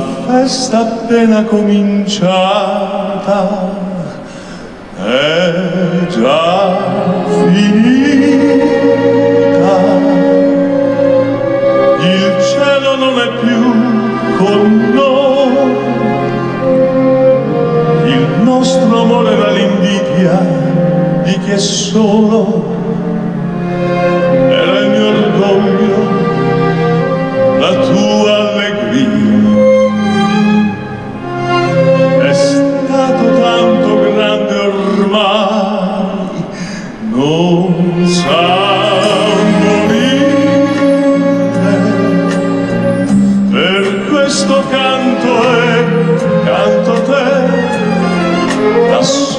festa appena cominciata è già finita. Il cielo non è più con noi, il nostro amore era l'invidia di chi è solo,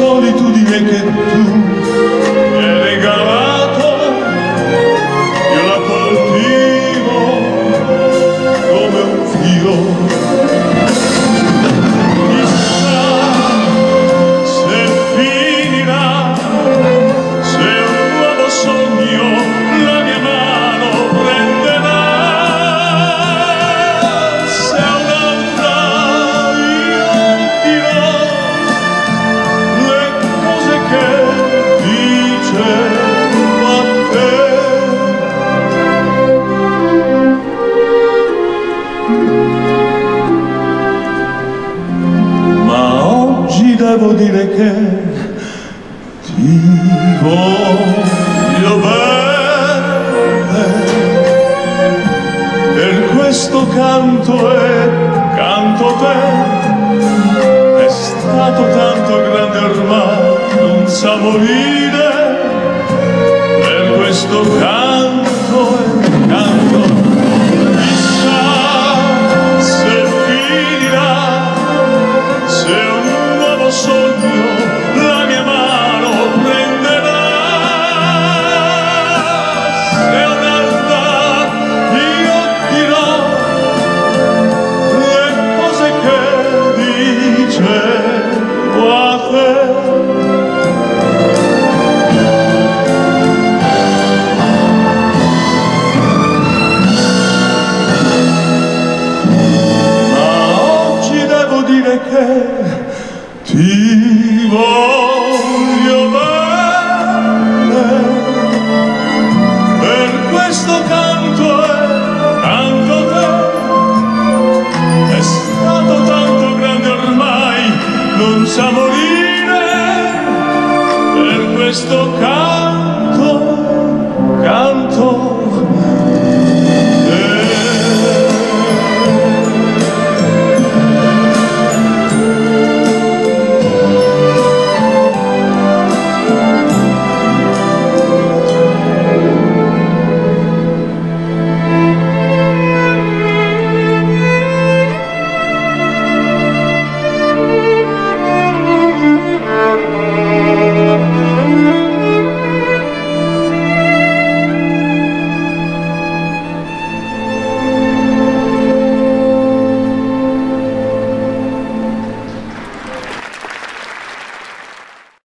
solitudine che tu devo dire che ti voglio bene. Per questo canto e canto te, è stato tanto grande ormai, non sa morire. Per questo canto Ma oggi devo dire che ti voglio bene. Per questo canto è tanto te. È stato tanto grande ormai non sa morire estou calmo.